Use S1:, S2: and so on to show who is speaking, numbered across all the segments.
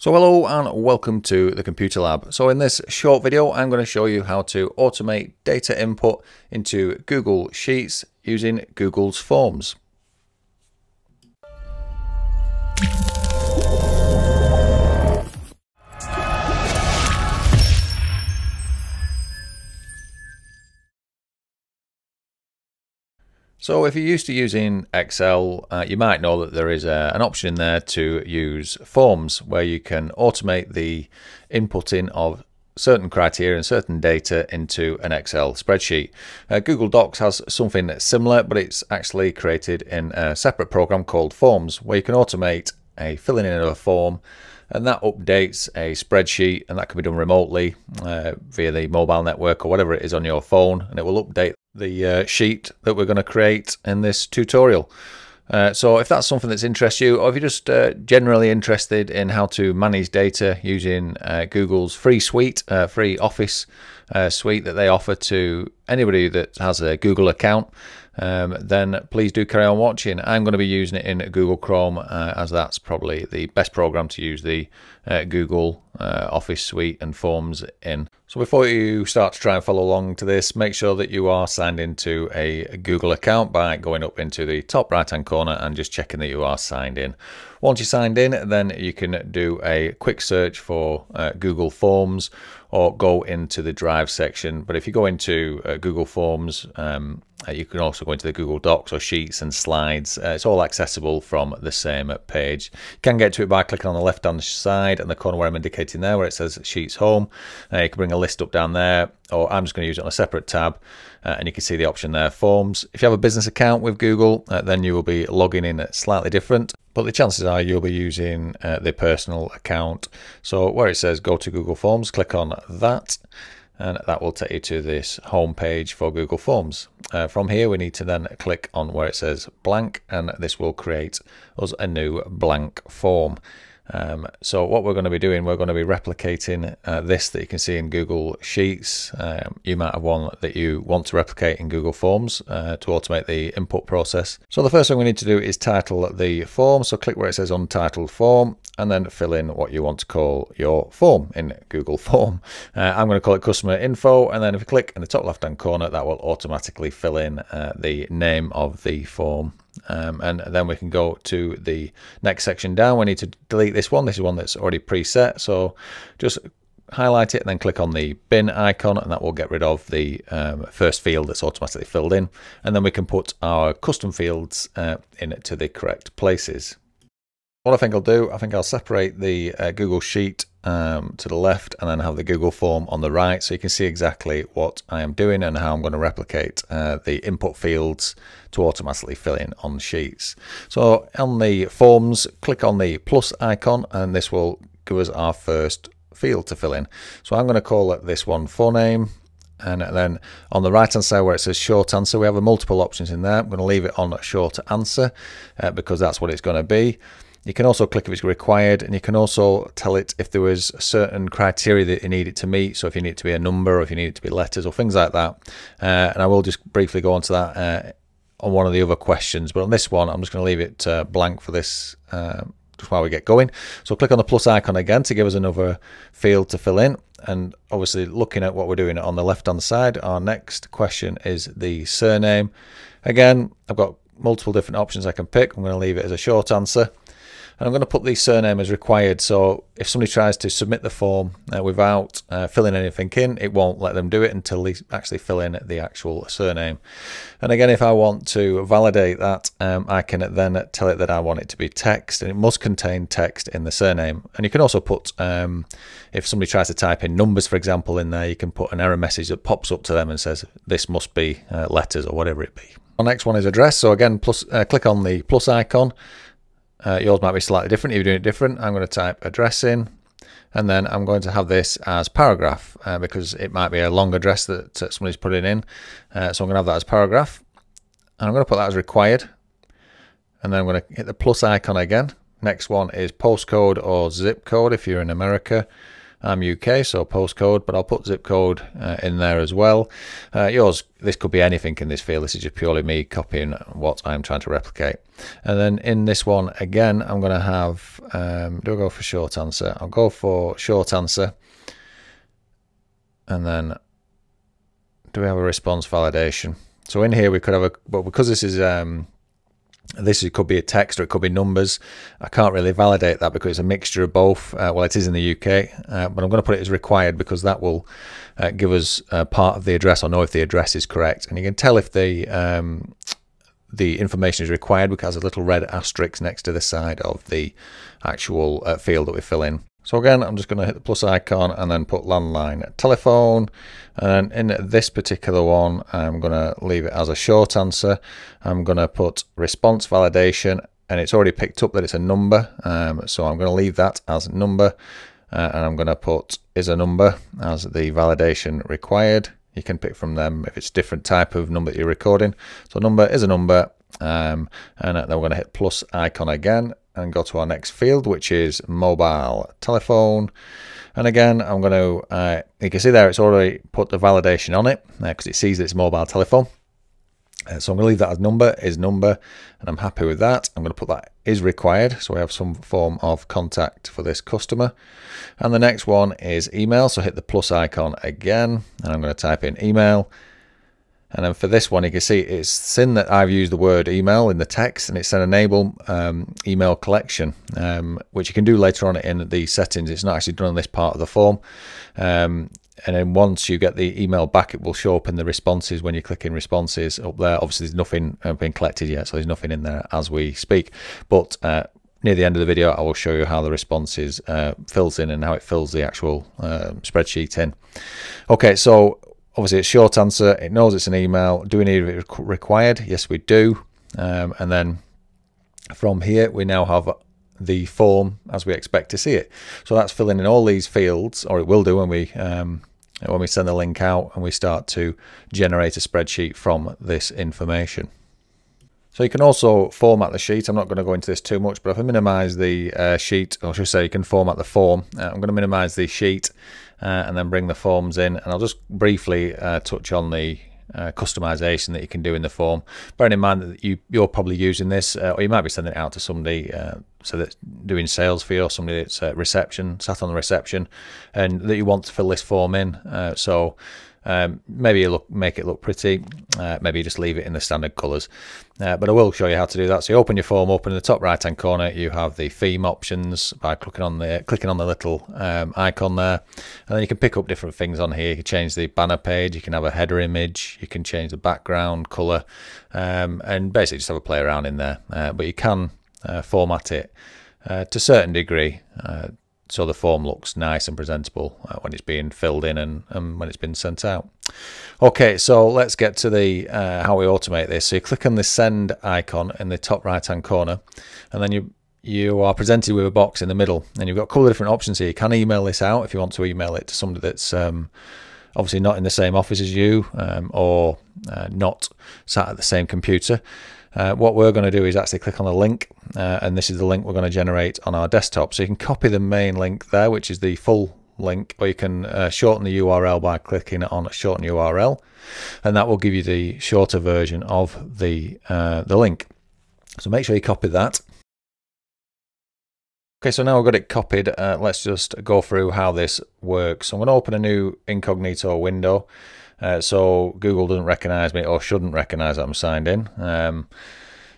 S1: So hello and welcome to the Computer Lab. So in this short video I'm going to show you how to automate data input into Google Sheets using Google's Forms. So if you're used to using Excel, uh, you might know that there is a, an option in there to use forms where you can automate the inputting of certain criteria and certain data into an Excel spreadsheet. Uh, Google Docs has something similar, but it's actually created in a separate program called Forms, where you can automate a filling in of a form and that updates a spreadsheet and that can be done remotely uh, via the mobile network or whatever it is on your phone and it will update the uh, sheet that we're going to create in this tutorial. Uh, so if that's something that's interests you, or if you're just uh, generally interested in how to manage data using uh, Google's free suite, uh, free Office uh, suite that they offer to anybody that has a Google account, um, then please do carry on watching. I'm going to be using it in Google Chrome uh, as that's probably the best program to use the Google Office Suite and Forms in. So before you start to try and follow along to this, make sure that you are signed into a Google account by going up into the top right hand corner and just checking that you are signed in. Once you're signed in, then you can do a quick search for uh, Google Forms or go into the Drive section. But if you go into uh, Google Forms, um, uh, you can also go into the Google Docs or Sheets and Slides. Uh, it's all accessible from the same page. You can get to it by clicking on the left hand side and the corner where I'm indicating there where it says Sheets Home. Uh, you can bring a list up down there or I'm just going to use it on a separate tab uh, and you can see the option there Forms. If you have a business account with Google uh, then you will be logging in slightly different but the chances are you'll be using uh, the personal account. So where it says go to Google Forms click on that and that will take you to this home page for Google Forms. Uh, from here we need to then click on where it says blank and this will create us a new blank form. Um, so what we're going to be doing, we're going to be replicating uh, this that you can see in Google Sheets. Um, you might have one that you want to replicate in Google Forms uh, to automate the input process. So the first thing we need to do is title the form. So click where it says Untitled Form and then fill in what you want to call your form in Google Form. Uh, I'm going to call it Customer Info and then if you click in the top left hand corner that will automatically fill in uh, the name of the form um, and then we can go to the next section down. We need to delete this one. This is one that's already preset. So just highlight it and then click on the bin icon and that will get rid of the um, first field that's automatically filled in. And then we can put our custom fields uh, into the correct places. What I think I'll do, I think I'll separate the uh, Google Sheet um, to the left and then have the Google form on the right so you can see exactly what I am doing and how I'm going to replicate uh, the input fields to automatically fill in on sheets. So on the forms, click on the plus icon and this will give us our first field to fill in. So I'm going to call it this one full name and then on the right hand side where it says short answer we have a multiple options in there. I'm going to leave it on short answer uh, because that's what it's going to be. You can also click if it's required and you can also tell it if there was certain criteria that you need it to meet. So if you need it to be a number or if you need it to be letters or things like that. Uh, and I will just briefly go on to that uh, on one of the other questions. But on this one, I'm just going to leave it uh, blank for this uh, just while we get going. So click on the plus icon again to give us another field to fill in. And obviously looking at what we're doing on the left hand side, our next question is the surname. Again, I've got multiple different options I can pick. I'm going to leave it as a short answer. And I'm going to put the surname as required. So if somebody tries to submit the form uh, without uh, filling anything in, it won't let them do it until they actually fill in the actual surname. And again, if I want to validate that, um, I can then tell it that I want it to be text and it must contain text in the surname. And you can also put, um, if somebody tries to type in numbers, for example, in there, you can put an error message that pops up to them and says, this must be uh, letters or whatever it be. Our next one is address. So again, plus, uh, click on the plus icon uh, yours might be slightly different if you're doing it different. I'm going to type address in and then I'm going to have this as paragraph uh, because it might be a long address that somebody's putting in. Uh, so I'm going to have that as paragraph. And I'm going to put that as required. And then I'm going to hit the plus icon again. Next one is postcode or zip code if you're in America. I'm UK, so postcode, but I'll put zip code uh, in there as well. Uh, yours, this could be anything in this field. This is just purely me copying what I'm trying to replicate. And then in this one, again, I'm going to have, um, do I go for short answer? I'll go for short answer. And then do we have a response validation? So in here we could have a, but because this is um, this could be a text or it could be numbers. I can't really validate that because it's a mixture of both. Uh, well, it is in the UK, uh, but I'm going to put it as required because that will uh, give us part of the address or know if the address is correct. And you can tell if the um, the information is required because a little red asterisk next to the side of the actual uh, field that we fill in. So again, I'm just going to hit the plus icon and then put landline telephone. And in this particular one, I'm going to leave it as a short answer. I'm going to put response validation and it's already picked up that it's a number. Um, so I'm going to leave that as number uh, and I'm going to put is a number as the validation required. You can pick from them if it's different type of number that you're recording. So number is a number um, and then we're going to hit plus icon again and go to our next field, which is mobile telephone. And again, I'm going to, uh, you can see there, it's already put the validation on it because uh, it sees that it's mobile telephone. Uh, so I'm going to leave that as number is number, and I'm happy with that. I'm going to put that is required, so we have some form of contact for this customer. And the next one is email, so hit the plus icon again, and I'm going to type in email. And then for this one, you can see it's seen that I've used the word email in the text and it's an enable um, email collection, um, which you can do later on in the settings. It's not actually done on this part of the form. Um, and then once you get the email back, it will show up in the responses when you click in responses up there. Obviously, there's nothing uh, been collected yet, so there's nothing in there as we speak. But uh, near the end of the video, I will show you how the responses uh, fills in and how it fills the actual uh, spreadsheet in. Okay, so obviously it's short answer. It knows it's an email. Do we need it required? Yes we do. Um, and then from here we now have the form as we expect to see it. So that's filling in all these fields or it will do when we um, when we send the link out and we start to generate a spreadsheet from this information. So you can also format the sheet. I'm not going to go into this too much, but if I minimize the uh, sheet, or should I say you can format the form, uh, I'm going to minimize the sheet uh, and then bring the forms in. And I'll just briefly uh, touch on the uh, customization that you can do in the form. Bearing in mind that you, you're probably using this, uh, or you might be sending it out to somebody so that's doing sales for you, or somebody that's reception, sat on the reception, and that you want to fill this form in. so um, maybe you look, make it look pretty. Uh, maybe you just leave it in the standard colours. Uh, but I will show you how to do that. So you open your form up in the top right hand corner. You have the theme options by clicking on the clicking on the little um, icon there, and then you can pick up different things on here. You can change the banner page. You can have a header image. You can change the background color, um, and basically just have a play around in there. Uh, but you can uh, format it uh, to a certain degree uh, so the form looks nice and presentable uh, when it's being filled in and, and, when it's been sent out. Okay, so let's get to the uh, how we automate this. So you click on the send icon in the top right hand corner and then you you are presented with a box in the middle and you've got a couple of different options here. You can email this out if you want to email it to somebody that's um, obviously not in the same office as you um, or uh, not sat at the same computer. Uh, what we're going to do is actually click on the link uh, and this is the link we're going to generate on our desktop. So you can copy the main link there, which is the full link, or you can uh, shorten the URL by clicking on shorten URL and that will give you the shorter version of the, uh, the link. So make sure you copy that. Okay, so now I've got it copied. Uh, let's just go through how this works. So I'm going to open a new incognito window. Uh, so Google doesn't recognize me or shouldn't recognize that I'm signed in. Um,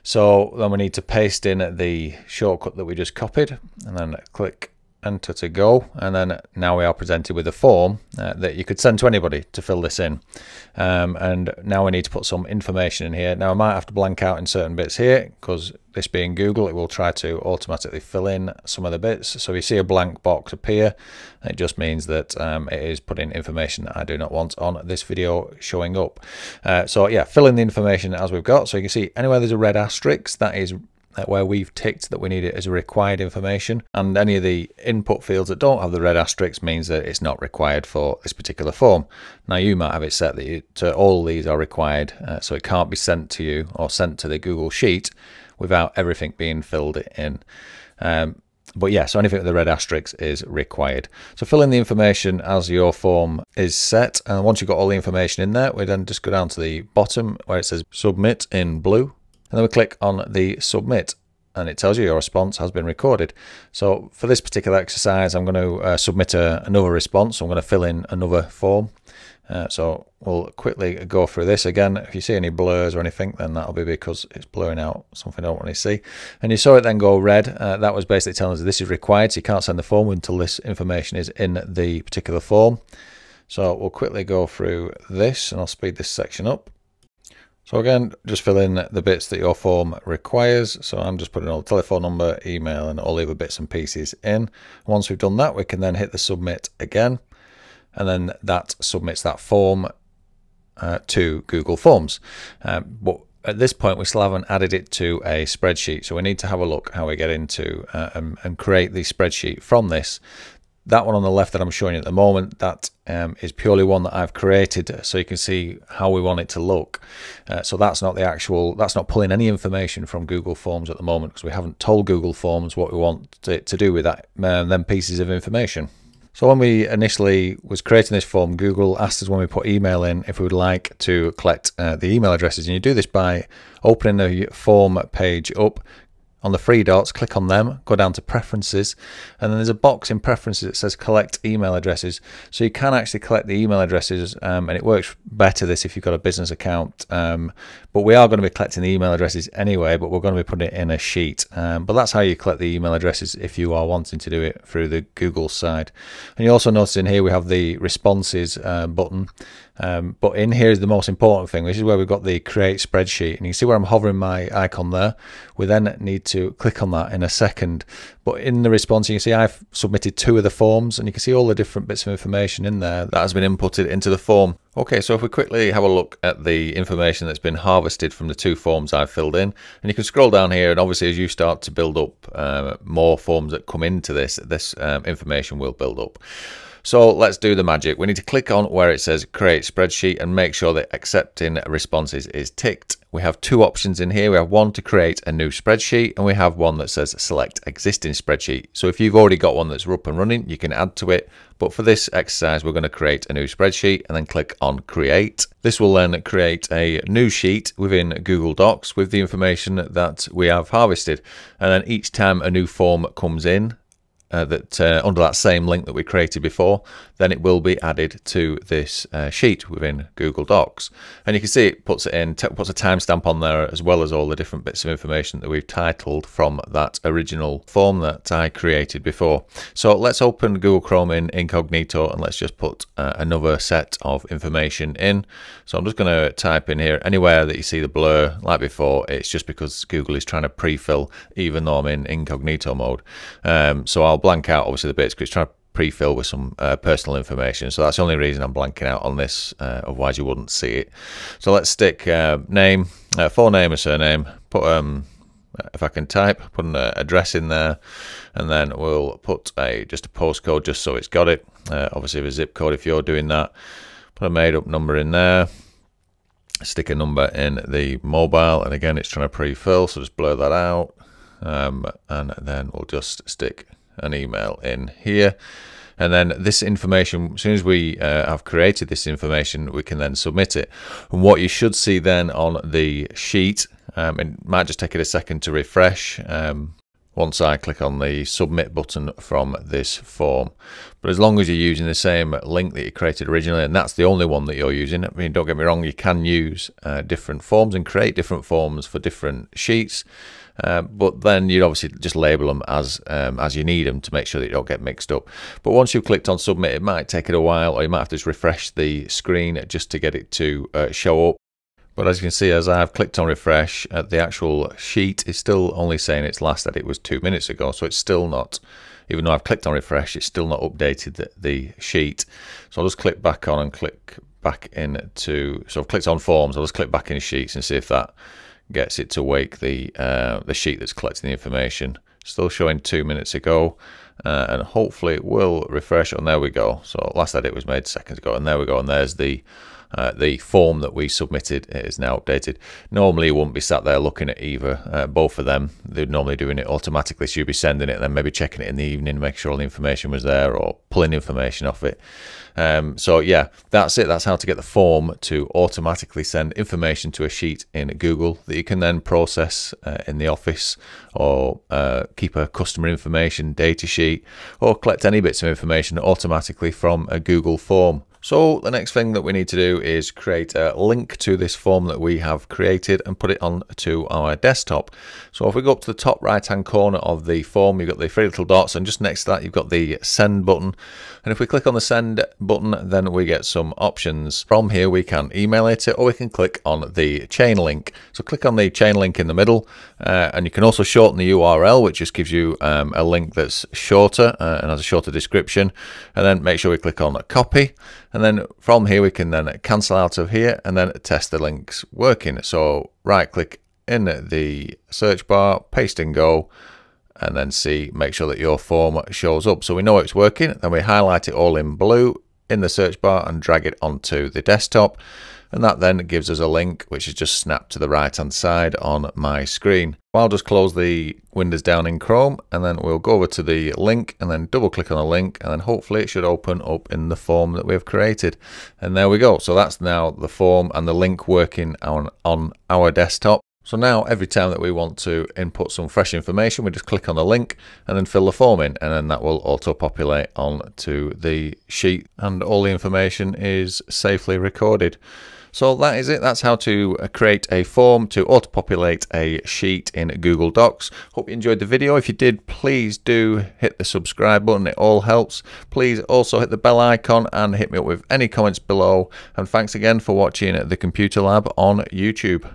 S1: so then we need to paste in the shortcut that we just copied and then click enter to go and then now we are presented with a form uh, that you could send to anybody to fill this in. Um, and now we need to put some information in here. Now I might have to blank out in certain bits here because this being Google it will try to automatically fill in some of the bits. So you see a blank box appear it just means that um, it is putting information that I do not want on this video showing up. Uh, so yeah fill in the information as we've got. So you can see anywhere there's a red asterisk that is where we've ticked that we need it as required information and any of the input fields that don't have the red asterisk means that it's not required for this particular form. Now you might have it set that all these are required uh, so it can't be sent to you or sent to the Google Sheet without everything being filled in. Um, but yeah, so anything with the red asterisk is required. So fill in the information as your form is set. And once you've got all the information in there, we then just go down to the bottom where it says submit in blue. And then we click on the submit and it tells you your response has been recorded. So for this particular exercise, I'm going to uh, submit a, another response. I'm going to fill in another form. Uh, so we'll quickly go through this again. If you see any blurs or anything, then that'll be because it's blurring out something I don't want to see. And you saw it then go red. Uh, that was basically telling us this is required. So you can't send the form until this information is in the particular form. So we'll quickly go through this and I'll speed this section up. So again, just fill in the bits that your form requires. So I'm just putting all the telephone number, email, and all the other bits and pieces in. Once we've done that, we can then hit the submit again and then that submits that form uh, to Google Forms. Um, but at this point, we still haven't added it to a spreadsheet, so we need to have a look how we get into uh, and, and, create the spreadsheet from this. That one on the left that I'm showing you at the moment, that um, is purely one that I've created so you can see how we want it to look. Uh, so that's not the actual, that's not pulling any information from Google Forms at the moment because we haven't told Google Forms what we want it to do with that, um, them pieces of information. So when we initially was creating this form, Google asked us when we put email in if we would like to collect uh, the email addresses. And you do this by opening the form page up, on the three dots, click on them, go down to preferences, and then there's a box in preferences that says collect email addresses. So you can actually collect the email addresses, um, and it works better this if you've got a business account. Um, but we are going to be collecting the email addresses anyway, but we're going to be putting it in a sheet. Um, but that's how you collect the email addresses if you are wanting to do it through the Google side. And you also notice in here we have the responses uh, button. Um, but in here is the most important thing. This is where we've got the create spreadsheet. And you can see where I'm hovering my icon there. We then need to click on that in a second. But in the response, you can see I've submitted two of the forms and you can see all the different bits of information in there that has been inputted into the form. Okay, so if we quickly have a look at the information that's been harvested from the two forms I've filled in, and you can scroll down here, and obviously as you start to build up uh, more forms that come into this, this um, information will build up. So let's do the magic. We need to click on where it says create spreadsheet and make sure that accepting responses is ticked. We have two options in here. We have one to create a new spreadsheet and we have one that says select existing spreadsheet. So if you've already got one that's up and running, you can add to it. But for this exercise, we're going to create a new spreadsheet and then click on create. This will then create a new sheet within Google Docs with the information that we have harvested. And then each time a new form comes in, uh, that uh, under that same link that we created before, then it will be added to this uh, sheet within Google Docs. And you can see it puts it in, puts a timestamp on there as well as all the different bits of information that we've titled from that original form that I created before. So let's open Google Chrome in incognito and let's just put uh, another set of information in. So I'm just going to type in here anywhere that you see the blur like before, it's just because Google is trying to pre-fill even though I'm in incognito mode. Um, so I'll blank out obviously the bits because it's trying to pre-fill with some uh, personal information. So that's the only reason I'm blanking out on this. Uh, otherwise, you wouldn't see it. So let's stick uh, name, uh, full name, or surname. Put um, if I can type, put an uh, address in there, and then we'll put a just a postcode just so it's got it. Uh, obviously, a zip code if you're doing that. Put a made-up number in there. Stick a number in the mobile, and again, it's trying to pre-fill, so just blur that out. Um, and then we'll just stick an email in here. And then this information, as soon as we uh, have created this information, we can then submit it. And what you should see then on the sheet, um, it might just take it a second to refresh um, once I click on the submit button from this form. But as long as you're using the same link that you created originally, and that's the only one that you're using, I mean, don't get me wrong, you can use uh, different forms and create different forms for different sheets. Uh, but then you'd obviously just label them as um, as you need them to make sure that you don't get mixed up. But once you've clicked on submit, it might take it a while, or you might have to just refresh the screen just to get it to uh, show up. But as you can see, as I've clicked on refresh, uh, the actual sheet is still only saying its last edit was two minutes ago, so it's still not, even though I've clicked on refresh, it's still not updated the, the sheet. So I'll just click back on and click back into, so I've clicked on forms, I'll just click back in sheets and see if that gets it to wake the uh, the sheet that's collecting the information. Still showing two minutes ago, uh, and hopefully it will refresh. And there we go. So last edit was made seconds ago, and there we go. And there's the uh, the form that we submitted is now updated. Normally, you wouldn't be sat there looking at either, uh, both of them. They're normally doing it automatically, so you'd be sending it and then maybe checking it in the evening, make sure all the information was there or pulling information off it. Um, so yeah, that's it. That's how to get the form to automatically send information to a sheet in Google that you can then process uh, in the office or uh, keep a customer information data sheet or collect any bits of information automatically from a Google form. So the next thing that we need to do is create a link to this form that we have created and put it on to our desktop. So if we go up to the top right hand corner of the form, you've got the three little dots and just next to that you've got the send button. And if we click on the send button, then we get some options. From here we can email it or we can click on the chain link. So click on the chain link in the middle uh, and you can also shorten the URL, which just gives you um, a link that's shorter uh, and has a shorter description. And then make sure we click on copy and then from here we can then cancel out of here and then test the links working. So right click in the search bar paste and go and then see make sure that your form shows up. So we know it's working. Then we highlight it all in blue in the search bar and drag it onto the desktop and that then gives us a link which is just snapped to the right hand side on my screen. I'll just close the windows down in Chrome and then we'll go over to the link and then double click on the link and then hopefully it should open up in the form that we've created. And there we go. So that's now the form and the link working on, on our desktop. So now every time that we want to input some fresh information, we just click on the link and then fill the form in and then that will auto-populate onto the sheet and all the information is safely recorded. So that is it. That's how to uh, create a form to auto-populate a sheet in Google Docs. Hope you enjoyed the video. If you did, please do hit the subscribe button. It all helps. Please also hit the bell icon and hit me up with any comments below. And thanks again for watching The Computer Lab on YouTube.